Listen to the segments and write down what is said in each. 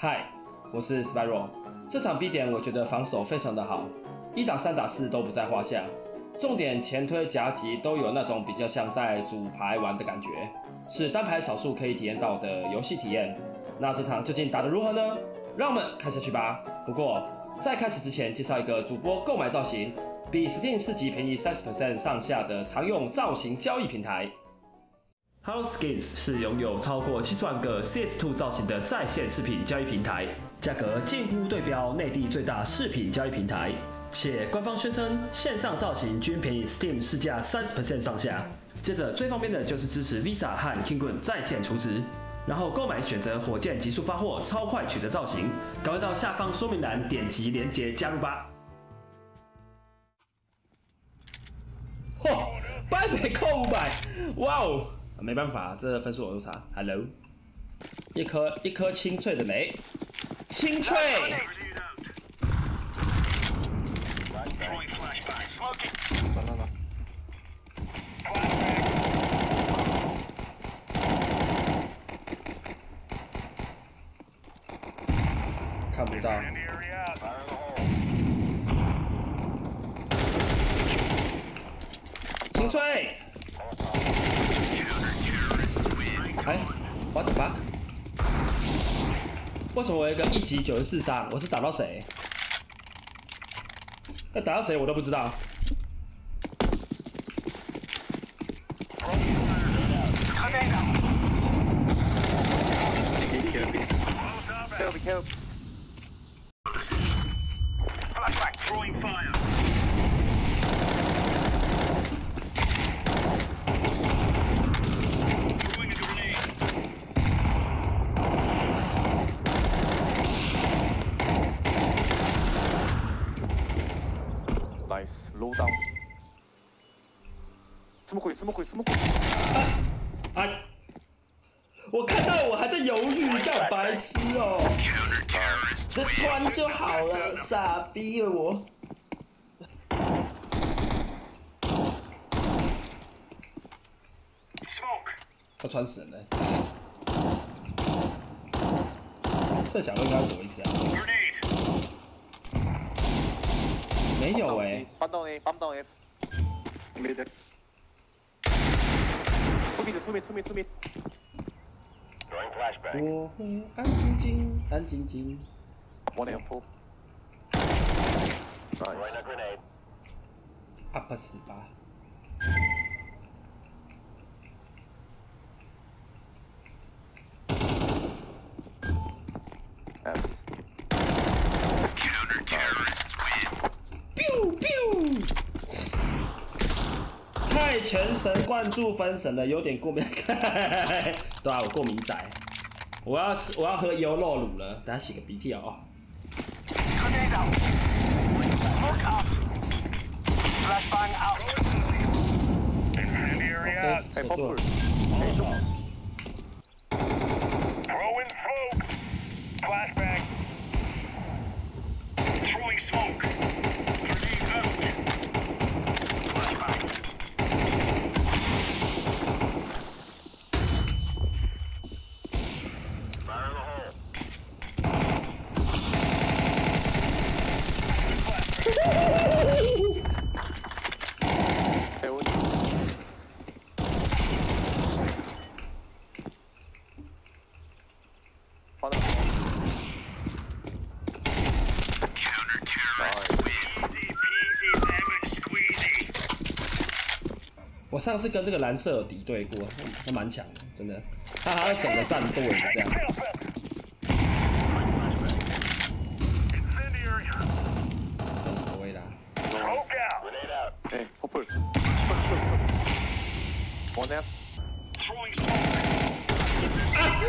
嗨，我是 Spyro。这场 B 点我觉得防守非常的好，一打三打四都不在话下。重点前推夹击都有那种比较像在组牌玩的感觉，是单排少数可以体验到的游戏体验。那这场究竟打得如何呢？让我们看下去吧。不过在开始之前，介绍一个主播购买造型比 Steam 四级便宜三十 percent 上下的常用造型交易平台。Hello Skins 是拥有超过七十万个 CS2 造型的在线饰品交易平台，价格近乎对标内地最大饰品交易平台，且官方宣称线上造型均便宜 Steam 市价三十 percent 上下。接着最方便的就是支持 Visa 和 Kingun 在线充值，然后购买选择火箭急速发货，超快取得造型，赶快到下方说明栏点击链接加入吧。嚯，百扣五百，哇哦！没办法，这分数我都差。Hello，一颗一颗清脆的雷，清脆。看不到。清脆。哎，what the fuck？为什么我有一个一级九十四伤？我是打到谁？要打到谁我都不知道。Throwing a grenade. 楼道。什么鬼？什么鬼？什么鬼？哎、啊啊，我看到我还在犹豫，干白痴哦、喔！这穿就好了，傻逼了我！他穿死人了、欸。这角度应该躲一下。没有哎、欸，翻到你，翻到你，没得。出面的，出面，出面，出面。我很安静静，安静静。我两铺。Nice。阿吧。太全神贯注分神了，有点过敏。对啊，我过敏仔。我要吃，我要喝优酪乳了。等下洗个鼻涕啊。Okay, 上次跟这个蓝色有敌对过，他蛮强的，真的。他还要整个战队这样。啊！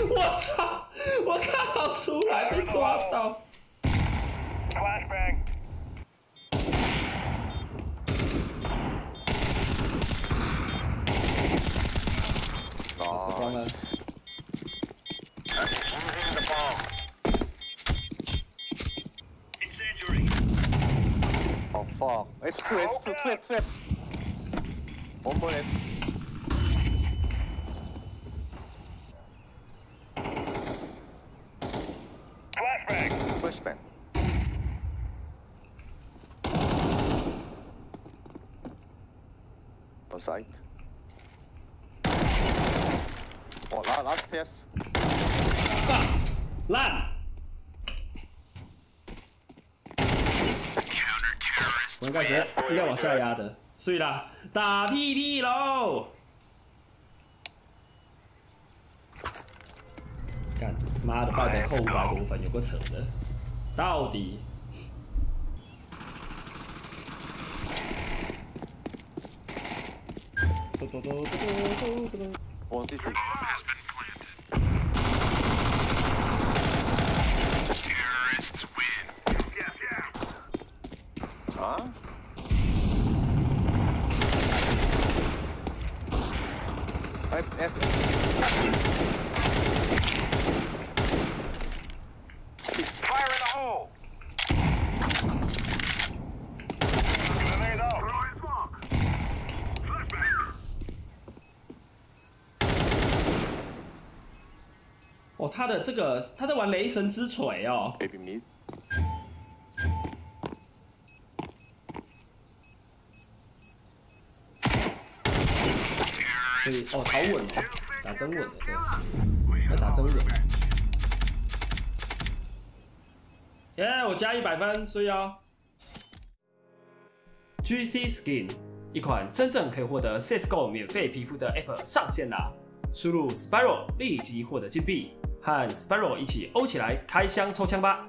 我操！我刚好出来被抓到。Flashbang. 死光了。Using the bomb. Incendiary. Oh fuck. F2, F2, 2 F, 2 F. One more F. Flashbang. flashbang。On site。哦，last last stairs。烂。我应该直接应该往下压的，碎了，打屁屁喽！干妈的，爆点扣五百多分，有个扯的，到底。嘟嘟嘟嘟嘟嘟嘟 One city。Terrorists win. Yeah, yeah. 啊？F F。Fire in the hole. 哦，他的这个他在玩雷神之锤哦。所以哦，好稳哦，打真稳的这个，要打真稳。耶、我加一百分，所以哦。GC Skin 一款真正可以获得 CSGO 免费皮肤的 App 上线啦！输入 Spiral 立即获得金币，和 Sparrow 一起欧起来开箱抽枪吧！